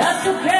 That's okay.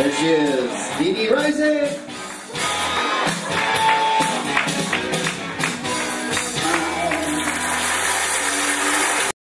There she is. Dee Dee Rising.